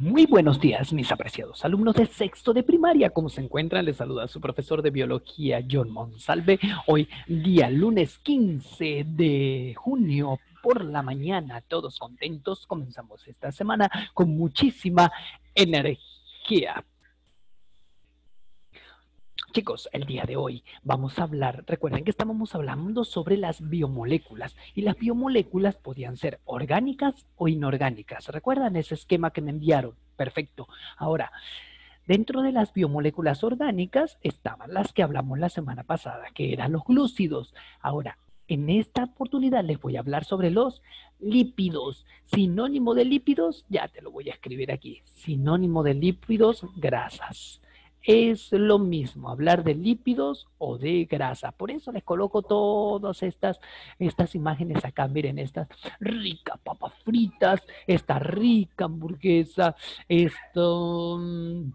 Muy buenos días, mis apreciados alumnos de sexto de primaria. ¿Cómo se encuentran? Les saluda su profesor de biología, John Monsalve. Hoy, día lunes 15 de junio, por la mañana, todos contentos. Comenzamos esta semana con muchísima energía. Chicos, el día de hoy vamos a hablar, recuerden que estábamos hablando sobre las biomoléculas y las biomoléculas podían ser orgánicas o inorgánicas. ¿Recuerdan ese esquema que me enviaron? Perfecto. Ahora, dentro de las biomoléculas orgánicas estaban las que hablamos la semana pasada, que eran los glúcidos. Ahora, en esta oportunidad les voy a hablar sobre los lípidos. Sinónimo de lípidos, ya te lo voy a escribir aquí. Sinónimo de lípidos, grasas es lo mismo hablar de lípidos o de grasa. Por eso les coloco todas estas, estas imágenes acá. Miren, estas ricas papas fritas, esta rica hamburguesa, esto mm,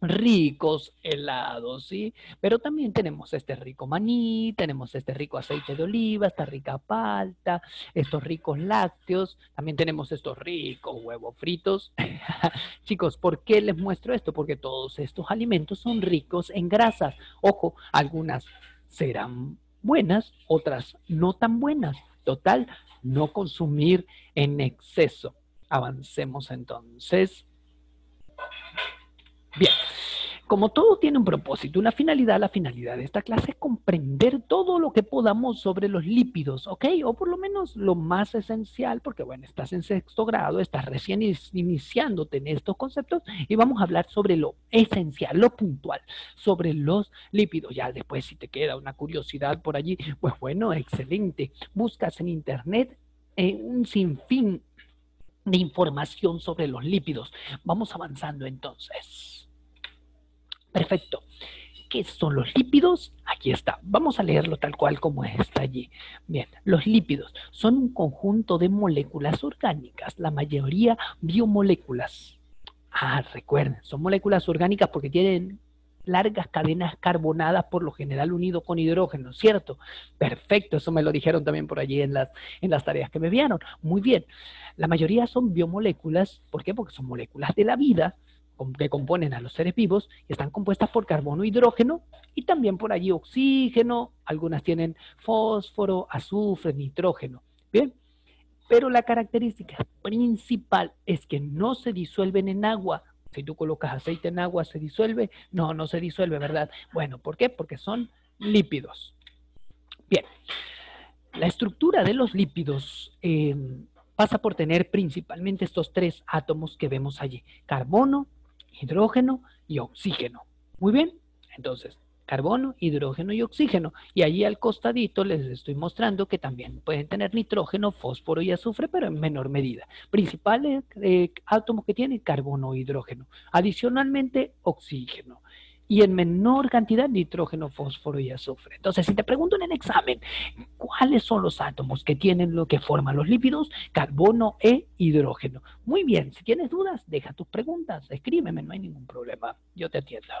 ricos helados, ¿sí? Pero también tenemos este rico maní, tenemos este rico aceite de oliva, esta rica palta, estos ricos lácteos, también tenemos estos ricos huevos fritos. Chicos, ¿por qué les muestro esto? Porque todos estos alimentos son ricos en grasas. Ojo, algunas serán buenas, otras no tan buenas. Total, no consumir en exceso. Avancemos entonces. Bien, como todo tiene un propósito, una finalidad, la finalidad de esta clase es comprender todo lo que podamos sobre los lípidos, ¿ok? O por lo menos lo más esencial, porque bueno, estás en sexto grado, estás recién iniciándote en estos conceptos y vamos a hablar sobre lo esencial, lo puntual, sobre los lípidos. Ya después si te queda una curiosidad por allí, pues bueno, excelente. Buscas en internet en un sinfín de información sobre los lípidos. Vamos avanzando entonces. Perfecto. ¿Qué son los lípidos? Aquí está. Vamos a leerlo tal cual como está allí. Bien, los lípidos son un conjunto de moléculas orgánicas, la mayoría biomoléculas. Ah, recuerden, son moléculas orgánicas porque tienen largas cadenas carbonadas, por lo general unido con hidrógeno, ¿cierto? Perfecto, eso me lo dijeron también por allí en las, en las tareas que me enviaron. Muy bien, la mayoría son biomoléculas, ¿por qué? Porque son moléculas de la vida, que componen a los seres vivos están compuestas por carbono, hidrógeno y también por allí oxígeno, algunas tienen fósforo, azufre, nitrógeno. Bien, pero la característica principal es que no se disuelven en agua. Si tú colocas aceite en agua, ¿se disuelve? No, no se disuelve, ¿verdad? Bueno, ¿por qué? Porque son lípidos. Bien, la estructura de los lípidos eh, pasa por tener principalmente estos tres átomos que vemos allí, carbono, hidrógeno y oxígeno. Muy bien, entonces, carbono, hidrógeno y oxígeno. Y allí al costadito les estoy mostrando que también pueden tener nitrógeno, fósforo y azufre, pero en menor medida. Principales eh, átomos que tienen carbono, hidrógeno. Adicionalmente, oxígeno y en menor cantidad nitrógeno, fósforo y azufre. Entonces, si te pregunto en el examen, ¿cuáles son los átomos que tienen lo que forman los lípidos? Carbono e hidrógeno. Muy bien, si tienes dudas, deja tus preguntas, escríbeme, no hay ningún problema, yo te atiendo.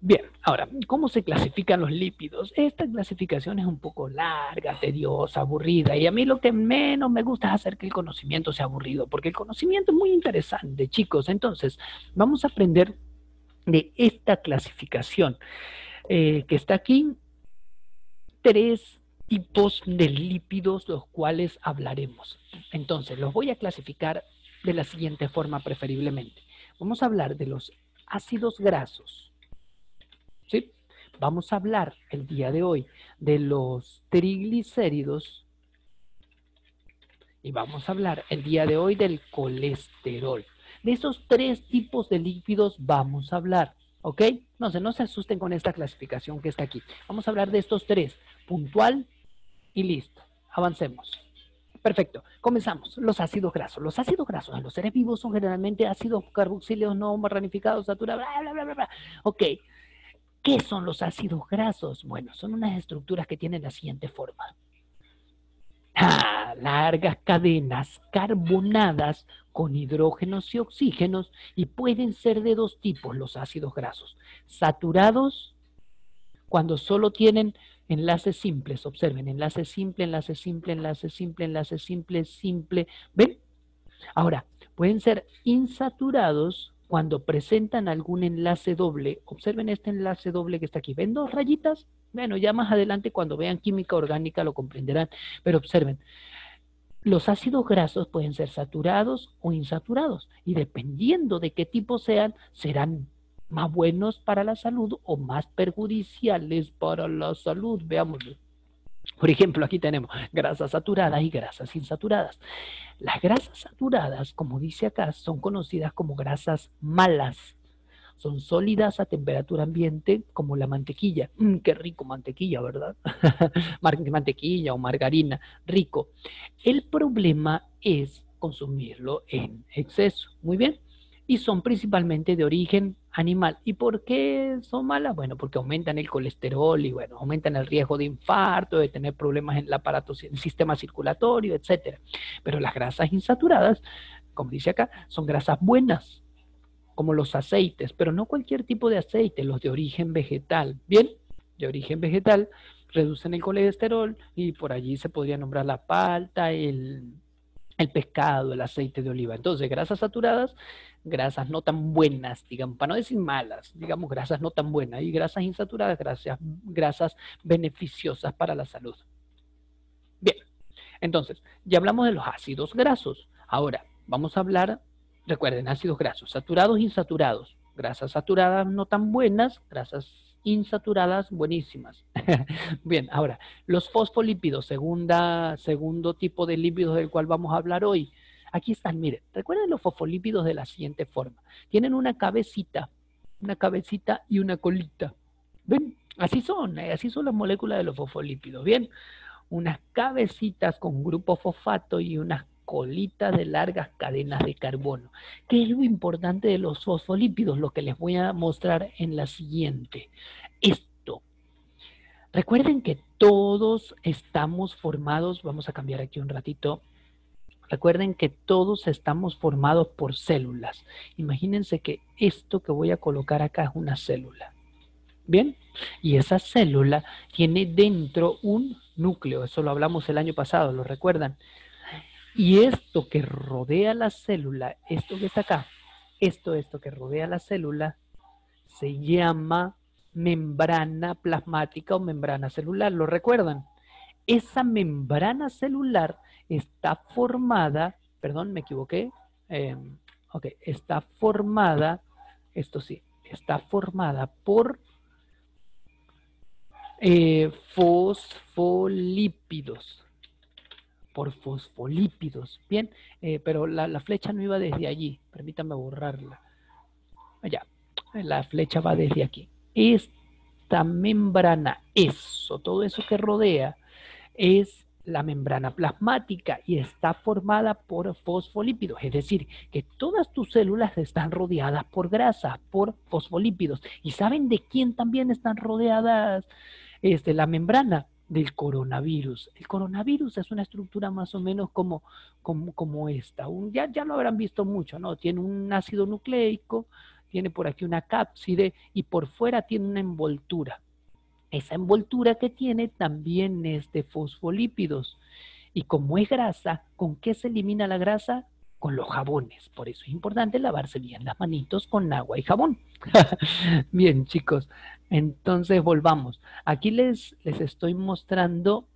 Bien, ahora, ¿cómo se clasifican los lípidos? Esta clasificación es un poco larga, tediosa, aburrida, y a mí lo que menos me gusta es hacer que el conocimiento sea aburrido, porque el conocimiento es muy interesante, chicos. Entonces, vamos a aprender de esta clasificación eh, que está aquí, tres tipos de lípidos los cuales hablaremos. Entonces, los voy a clasificar de la siguiente forma preferiblemente. Vamos a hablar de los ácidos grasos. ¿Sí? Vamos a hablar el día de hoy de los triglicéridos y vamos a hablar el día de hoy del colesterol. De esos tres tipos de lípidos vamos a hablar, ¿ok? No se, no se asusten con esta clasificación que está aquí. Vamos a hablar de estos tres, puntual y listo. Avancemos. Perfecto. Comenzamos. Los ácidos grasos. Los ácidos grasos en los seres vivos son generalmente ácidos carboxíleos no ramificados, saturados, bla, bla, bla, bla. Ok. ¿Qué son los ácidos grasos? Bueno, son unas estructuras que tienen la siguiente forma. Ah, largas cadenas carbonadas con hidrógenos y oxígenos y pueden ser de dos tipos los ácidos grasos. Saturados cuando solo tienen enlaces simples. Observen, enlace simple, enlace simple, enlace simple, enlace simple, simple. ¿Ven? Ahora, pueden ser insaturados cuando presentan algún enlace doble. Observen este enlace doble que está aquí. ¿Ven dos rayitas? Bueno, ya más adelante cuando vean química orgánica lo comprenderán, pero observen. Los ácidos grasos pueden ser saturados o insaturados y dependiendo de qué tipo sean, serán más buenos para la salud o más perjudiciales para la salud. Veámoslo. Por ejemplo, aquí tenemos grasas saturadas y grasas insaturadas. Las grasas saturadas, como dice acá, son conocidas como grasas malas. Son sólidas a temperatura ambiente como la mantequilla. Mm, qué rico mantequilla, ¿verdad? mantequilla o margarina, rico. El problema es consumirlo en exceso. Muy bien y son principalmente de origen animal. ¿Y por qué son malas? Bueno, porque aumentan el colesterol y bueno, aumentan el riesgo de infarto, de tener problemas en el aparato, en el sistema circulatorio, etcétera. Pero las grasas insaturadas, como dice acá, son grasas buenas, como los aceites, pero no cualquier tipo de aceite, los de origen vegetal. Bien, de origen vegetal reducen el colesterol y por allí se podría nombrar la palta, el el pescado, el aceite de oliva. Entonces, grasas saturadas, grasas no tan buenas, digamos, para no decir malas, digamos grasas no tan buenas, y grasas insaturadas, grasas, grasas beneficiosas para la salud. Bien, entonces, ya hablamos de los ácidos grasos. Ahora, vamos a hablar, recuerden, ácidos grasos, saturados insaturados. Grasas saturadas no tan buenas, grasas insaturadas buenísimas. Bien, ahora, los fosfolípidos, segunda, segundo tipo de lípidos del cual vamos a hablar hoy. Aquí están, miren, recuerden los fosfolípidos de la siguiente forma. Tienen una cabecita, una cabecita y una colita. ¿Ven? Así son, eh, así son las moléculas de los fosfolípidos. Bien, unas cabecitas con grupo fosfato y unas colitas de largas cadenas de carbono. ¿Qué es lo importante de los fosfolípidos? Lo que les voy a mostrar en la siguiente. Esto. Recuerden que todos estamos formados, vamos a cambiar aquí un ratito. Recuerden que todos estamos formados por células. Imagínense que esto que voy a colocar acá es una célula. ¿Bien? Y esa célula tiene dentro un núcleo. Eso lo hablamos el año pasado, ¿lo recuerdan? Y esto que rodea la célula, esto que está acá, esto, esto que rodea la célula, se llama membrana plasmática o membrana celular. ¿Lo recuerdan? Esa membrana celular está formada, perdón, me equivoqué. Em, ok, está formada, esto sí, está formada por eh, fosfolípidos por fosfolípidos. Bien, eh, pero la, flecha no iba desde allí. Permítanme borrarla. Allá, la flecha va desde aquí. Esta membrana, eso, todo eso que rodea, es la membrana plasmática y está formada por fosfolípidos, es decir, que todas tus células están rodeadas por grasa, por fosfolípidos. ¿Y saben de quién también están rodeadas este, la membrana? del coronavirus. El coronavirus es una estructura más o menos como, como, como esta. Un, ya, ya lo habrán visto mucho, ¿no? Tiene un ácido nucleico, tiene por aquí una cápside y por fuera tiene una envoltura. Esa envoltura que tiene también es de fosfolípidos. Y como es grasa, ¿con qué se elimina la grasa? Con los jabones. Por eso es importante lavarse bien las manitos con agua y jabón. bien, chicos. Entonces volvamos. Aquí les, les estoy mostrando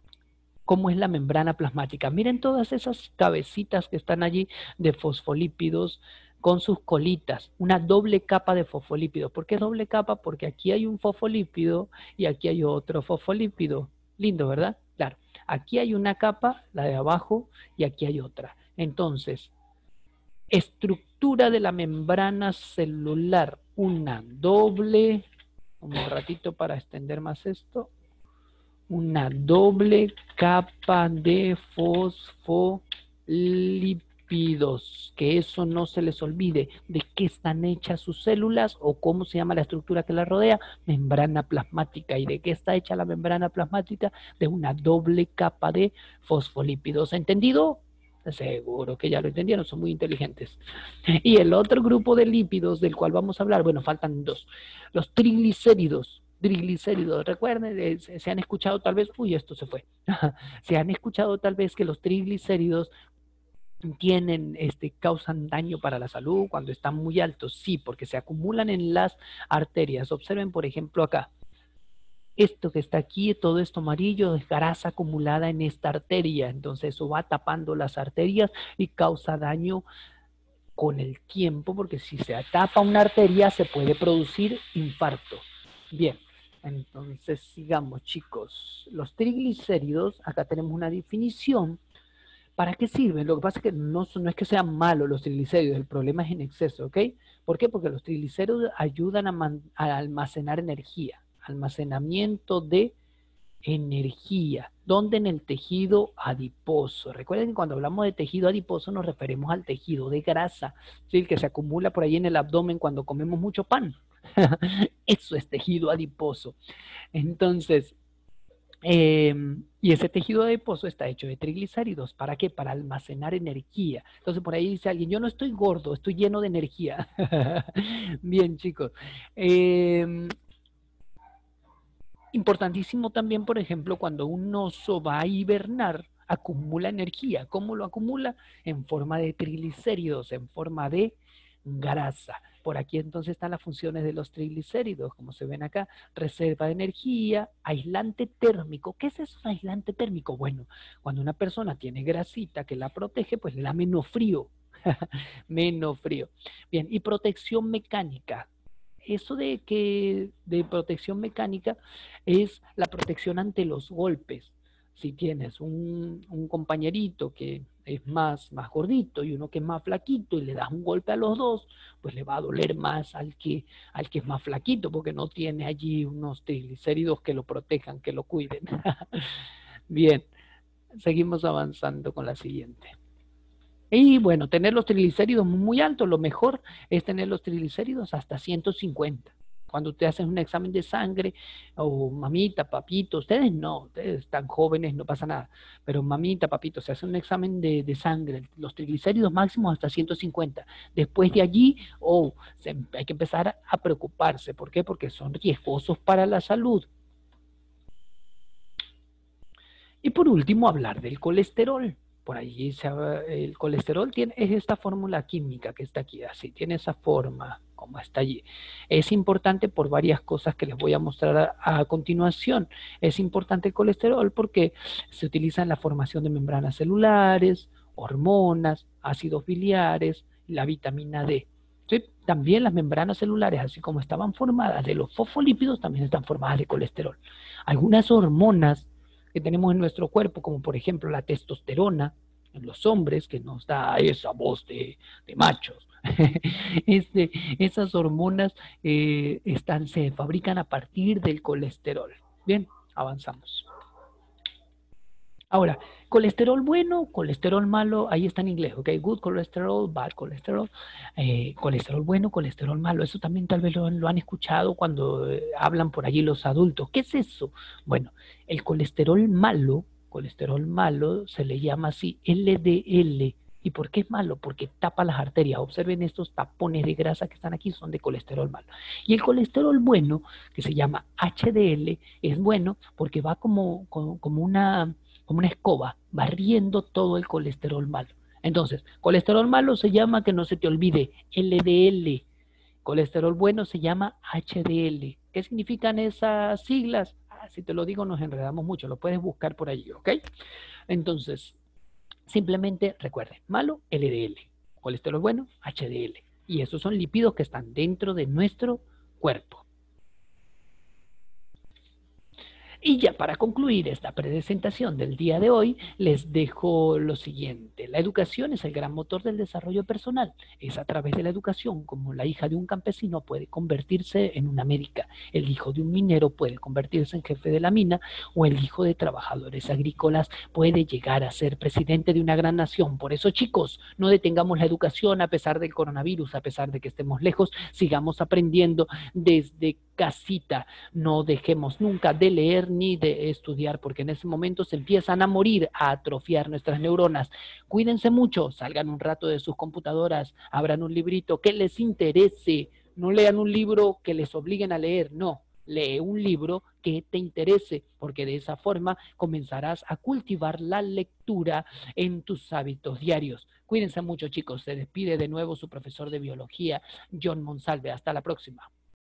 cómo es la membrana plasmática. Miren todas esas cabecitas que están allí de fosfolípidos con sus colitas, una doble capa de fosfolípidos. ¿Por qué doble capa? Porque aquí hay un fosfolípido y aquí hay otro fosfolípido. Lindo, ¿verdad? Claro. Aquí hay una capa, la de abajo, y aquí hay otra. Entonces, estructura de la membrana celular, una doble un ratito para extender más esto, una doble capa de fosfolípidos, que eso no se les olvide, de qué están hechas sus células o cómo se llama la estructura que la rodea, membrana plasmática. ¿Y de qué está hecha la membrana plasmática? De una doble capa de fosfolípidos. ¿Entendido? Seguro que ya lo entendieron, son muy inteligentes. Y el otro grupo de lípidos del cual vamos a hablar, bueno, faltan dos. Los triglicéridos. Triglicéridos, recuerden, eh, se han escuchado tal vez, uy, esto se fue. se han escuchado tal vez que los triglicéridos tienen, este, causan daño para la salud cuando están muy altos, sí, porque se acumulan en las arterias. Observen, por ejemplo, acá. Esto que está aquí, todo esto amarillo, es grasa acumulada en esta arteria. Entonces eso va tapando las arterias y causa daño con el tiempo, porque si se tapa una arteria se puede producir infarto. Bien, entonces sigamos chicos. Los triglicéridos, acá tenemos una definición ¿Para qué sirven? Lo que pasa es que no, no es que sean malos los triglicéridos, el problema es en exceso, ¿ok? ¿Por qué? Porque los triglicéridos ayudan a, almacenar energía, almacenamiento de energía. ¿Dónde? En el tejido adiposo. Recuerden que cuando hablamos de tejido adiposo nos referimos al tejido de grasa, ¿sí? el que se acumula por ahí en el abdomen cuando comemos mucho pan. Eso es tejido adiposo. Entonces, Em, y ese tejido adiposo está hecho de triglicéridos. ¿Para qué? Para almacenar energía. Entonces por ahí dice alguien, yo no estoy gordo, estoy lleno de energía. Bien, chicos. Em, importantísimo también, por ejemplo, cuando un oso va a hibernar, acumula energía. ¿Cómo lo acumula? En forma de triglicéridos, en forma de grasa. Por aquí entonces están las funciones de los triglicéridos, como se ven acá, reserva de energía, aislante térmico. ¿Qué es eso, aislante térmico? Bueno, cuando una persona tiene grasita que la protege, pues le da menos frío, menos frío. Bien, y protección mecánica. Eso de que de protección mecánica es la protección ante los golpes si tienes un, compañerito que es más, más gordito y uno que es más flaquito y le das un golpe a los dos, pues le va a doler más al que, al que es más flaquito porque no tiene allí unos triglicéridos que lo protejan, que lo cuiden. Bien, seguimos avanzando con la siguiente. Y bueno, tener los triglicéridos muy altos, lo mejor es tener los triglicéridos hasta 150 cuando te hacen un examen de sangre, o mamita, papito, ustedes no, ustedes están jóvenes, no pasa nada, pero mamita, papito, se hace un examen de, sangre, los triglicéridos máximos hasta 150. Después de allí, oh, hay que empezar a preocuparse. ¿Por qué? Porque son riesgosos para la salud. Y por último, hablar del colesterol. Por allí el colesterol tiene, es esta fórmula química que está aquí, así, tiene esa forma como está allí. Es importante por varias cosas que les voy a mostrar a, continuación. Es importante el colesterol porque se utiliza en la formación de membranas celulares, hormonas, ácidos biliares, la vitamina D. También las membranas celulares, así como estaban formadas de los fosfolípidos, también están formadas de colesterol. Algunas hormonas que tenemos en nuestro cuerpo, como por ejemplo la testosterona en los hombres, que nos da esa voz de, de machos, este, esas hormonas eh, están, se fabrican a partir del colesterol. Bien, avanzamos. Ahora, colesterol bueno, colesterol malo, ahí está en inglés, ¿ok? Good cholesterol, bad cholesterol, eh, colesterol bueno, colesterol malo. Eso también tal vez lo, han escuchado cuando eh, hablan por allí los adultos. ¿Qué es eso? Bueno, el colesterol malo, colesterol malo, se le llama así LDL, ¿Y por qué es malo? Porque tapa las arterias. Observen estos tapones de grasa que están aquí, son de colesterol malo. Y el colesterol bueno, que se llama HDL, es bueno porque va como, como, una, como una escoba, barriendo todo el colesterol malo. Entonces, colesterol malo se llama, que no se te olvide, LDL. Colesterol bueno se llama HDL. ¿Qué significan esas siglas? Ah, si te lo digo, nos enredamos mucho. Lo puedes buscar por allí, ¿ok? Entonces, Simplemente recuerden, malo, LDL, colesterol bueno, HDL. Y esos son lípidos que están dentro de nuestro cuerpo. Y ya para concluir esta presentación del día de hoy, les dejo lo siguiente. La educación es el gran motor del desarrollo personal. Es a través de la educación como la hija de un campesino puede convertirse en una médica, el hijo de un minero puede convertirse en jefe de la mina o el hijo de trabajadores agrícolas puede llegar a ser presidente de una gran nación. Por eso, chicos, no detengamos la educación a pesar del coronavirus, a pesar de que estemos lejos, sigamos aprendiendo desde casita. No dejemos nunca de leer ni de estudiar, porque en ese momento se empiezan a morir, a atrofiar nuestras neuronas. Cuídense mucho, salgan un rato de sus computadoras, abran un librito que les interese, no lean un libro que les obliguen a leer, no lee un libro que te interese, porque de esa forma comenzarás a cultivar la lectura en tus hábitos diarios. Cuídense mucho chicos, se despide de nuevo su profesor de biología, John Monsalve. Hasta la próxima.